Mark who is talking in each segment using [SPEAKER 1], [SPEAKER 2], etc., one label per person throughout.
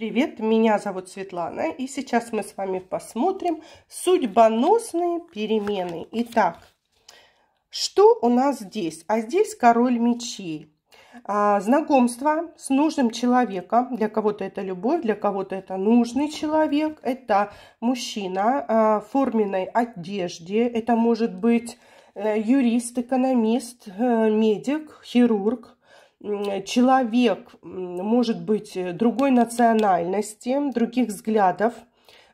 [SPEAKER 1] Привет, меня зовут Светлана, и сейчас мы с вами посмотрим судьбоносные перемены. Итак, что у нас здесь? А здесь король мечей. А, знакомство с нужным человеком. Для кого-то это любовь, для кого-то это нужный человек. Это мужчина а, в форменной одежде. Это может быть э, юрист, экономист, э, медик, хирург человек может быть э, другой национальности, других взглядов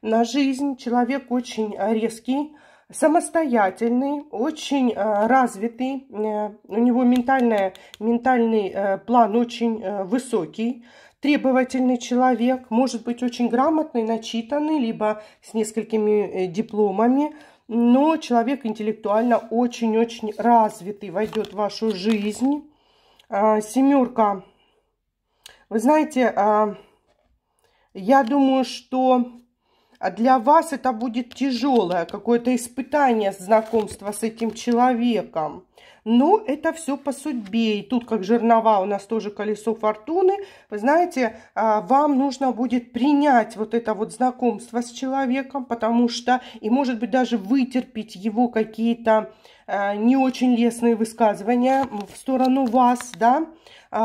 [SPEAKER 1] на жизнь. Человек очень э, резкий, самостоятельный, очень э, развитый. У него ментальный, ментальный план очень высокий. Требовательный человек, может быть очень грамотный, начитанный, либо с несколькими дипломами, но человек интеллектуально очень-очень развитый, войдет в вашу жизнь а, семерка. Вы знаете, а, я думаю, что для вас это будет тяжелое какое-то испытание знакомства с этим человеком. Но это все по судьбе. И тут, как жернова, у нас тоже колесо фортуны. Вы знаете, а, вам нужно будет принять вот это вот знакомство с человеком, потому что, и может быть даже вытерпеть его какие-то а, не очень лестные высказывания в сторону вас, да,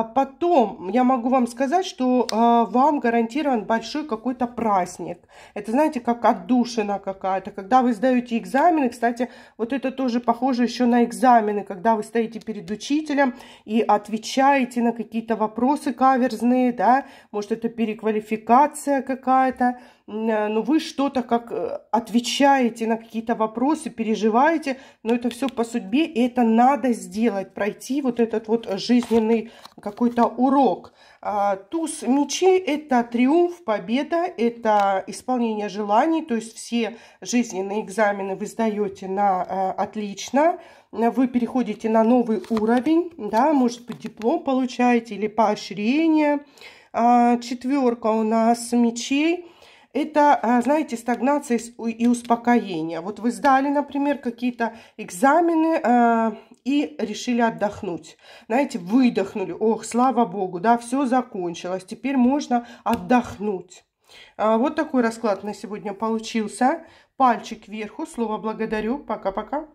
[SPEAKER 1] потом я могу вам сказать, что а, вам гарантирован большой какой-то праздник. Это, знаете, как отдушина какая-то. Когда вы сдаете экзамены, кстати, вот это тоже похоже еще на экзамены, когда вы стоите перед учителем и отвечаете на какие-то вопросы каверзные, да, может, это переквалификация какая-то, ну, вы что-то как э, отвечаете на какие-то вопросы, переживаете, но это все по судьбе, и это надо сделать, пройти вот этот вот жизненный какой-то урок. А, туз мечей – это триумф, победа, это исполнение желаний, то есть все жизненные экзамены вы сдаете на а, отлично, вы переходите на новый уровень, да, может быть, диплом получаете или поощрение. А, четверка у нас мечей – это, а, знаете, стагнация и успокоение. Вот вы сдали, например, какие-то экзамены э, и решили отдохнуть. Знаете, выдохнули. Ох, слава богу, да, все закончилось. Теперь можно отдохнуть. А, вот такой расклад на сегодня получился. Пальчик вверху. Слово благодарю. Пока-пока.